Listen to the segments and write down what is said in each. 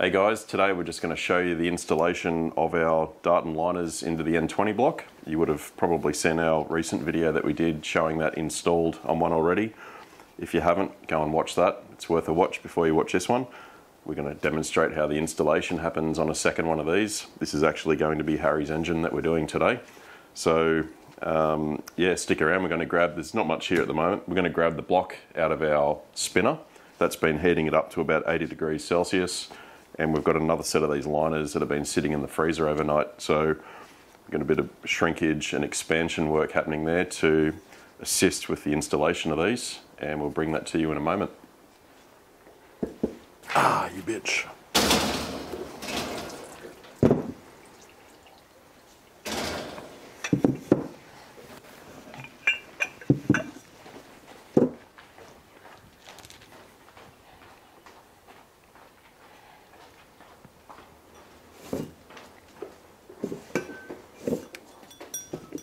Hey guys, today we're just going to show you the installation of our Darton liners into the N20 block. You would have probably seen our recent video that we did showing that installed on one already. If you haven't, go and watch that. It's worth a watch before you watch this one. We're going to demonstrate how the installation happens on a second one of these. This is actually going to be Harry's engine that we're doing today. So um, yeah, stick around. We're going to grab, there's not much here at the moment. We're going to grab the block out of our spinner. That's been heating it up to about 80 degrees Celsius and we've got another set of these liners that have been sitting in the freezer overnight. So we've got a bit of shrinkage and expansion work happening there to assist with the installation of these, and we'll bring that to you in a moment. Ah, you bitch.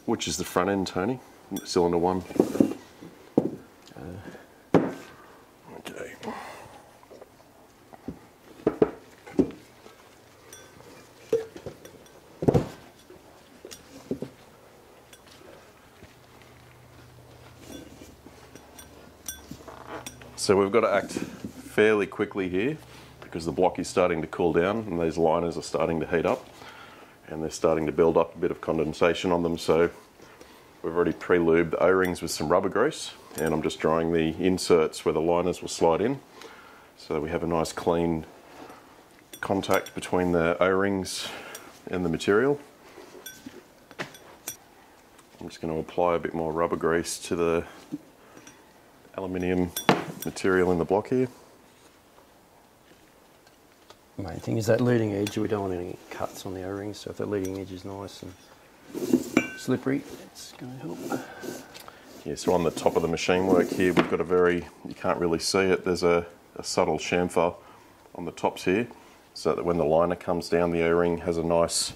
Which is the front end, Tony? Cylinder one. Okay. So we've got to act fairly quickly here because the block is starting to cool down and these liners are starting to heat up and they're starting to build up a bit of condensation on them. So we've already pre-lubed the O-rings with some rubber grease and I'm just drying the inserts where the liners will slide in. So we have a nice clean contact between the O-rings and the material. I'm just going to apply a bit more rubber grease to the aluminium material in the block here. Main thing is that leading edge, we don't want any cuts on the O-rings, so if the leading edge is nice and slippery, it's going to help. Yeah, so on the top of the machine work here, we've got a very, you can't really see it, there's a, a subtle chamfer on the tops here, so that when the liner comes down, the O-ring has a nice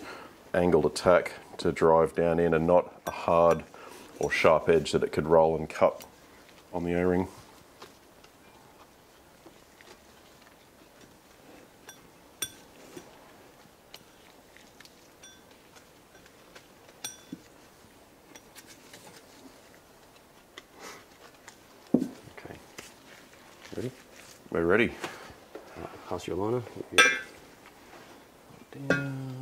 angled attack to drive down in and not a hard or sharp edge that it could roll and cut on the O-ring. Ready? We're ready. Your liner. Down.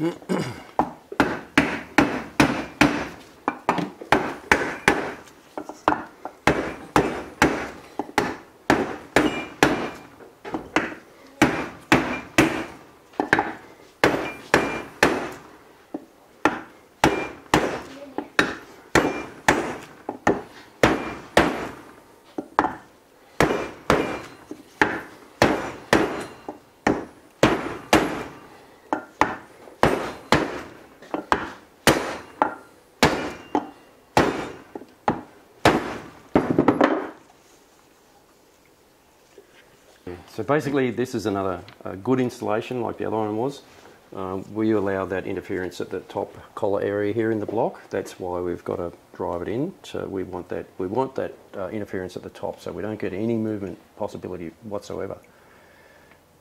嗯 So basically, this is another uh, good installation like the other one was. Um, we allow that interference at the top collar area here in the block. That's why we've got to drive it in. So we want that we want that uh, interference at the top, so we don't get any movement possibility whatsoever.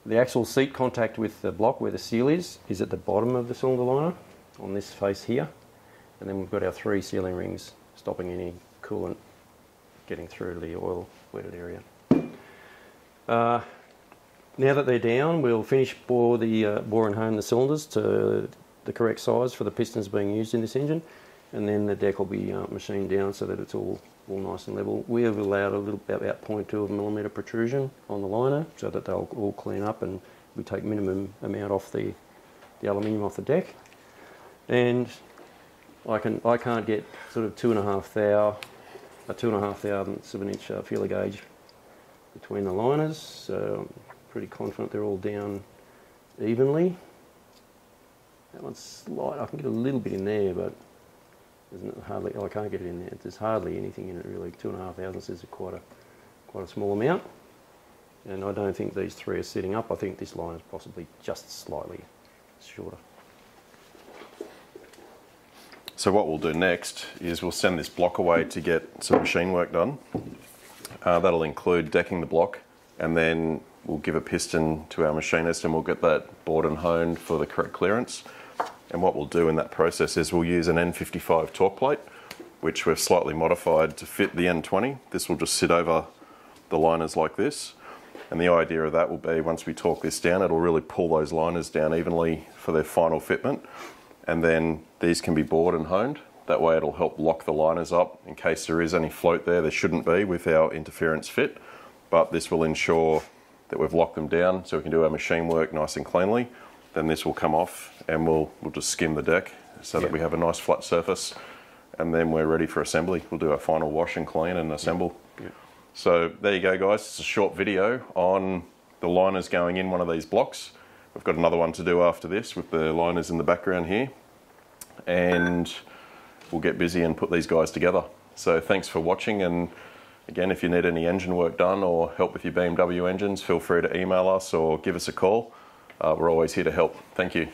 The actual seat contact with the block where the seal is is at the bottom of the cylinder liner on this face here, and then we've got our three sealing rings stopping any coolant getting through to the oil wetted area. Uh, now that they're down, we'll finish bore the uh, boring home the cylinders to the correct size for the pistons being used in this engine, and then the deck will be uh, machined down so that it's all, all nice and level. We have allowed a little about 0.2 of a millimetre protrusion on the liner so that they'll all clean up and we take minimum amount off the the aluminium off the deck. And I can I can't get sort of two and a half thou, a two and a half thousandths of an inch uh, feeler gauge between the liners. So I'm pretty confident they're all down evenly. That one's slight. I can get a little bit in there, but there's hardly. Oh, I can't get it in there. There's hardly anything in it really. Two and a half thousandths is quite a quite a small amount. And I don't think these three are sitting up. I think this line is possibly just slightly shorter. So what we'll do next is we'll send this block away to get some machine work done. Uh, that'll include decking the block and then we'll give a piston to our machinist and we'll get that bored and honed for the correct clearance. And what we'll do in that process is we'll use an N55 torque plate, which we've slightly modified to fit the N20. This will just sit over the liners like this. And the idea of that will be once we torque this down, it'll really pull those liners down evenly for their final fitment and then these can be bored and honed. That way it'll help lock the liners up in case there is any float there. There shouldn't be with our interference fit, but this will ensure that we've locked them down so we can do our machine work nice and cleanly. Then this will come off and we'll, we'll just skim the deck so that we have a nice flat surface and then we're ready for assembly. We'll do our final wash and clean and assemble. So there you go guys, it's a short video on the liners going in one of these blocks. We've got another one to do after this with the liners in the background here. And we'll get busy and put these guys together. So thanks for watching and again if you need any engine work done or help with your BMW engines feel free to email us or give us a call. Uh, we're always here to help. Thank you.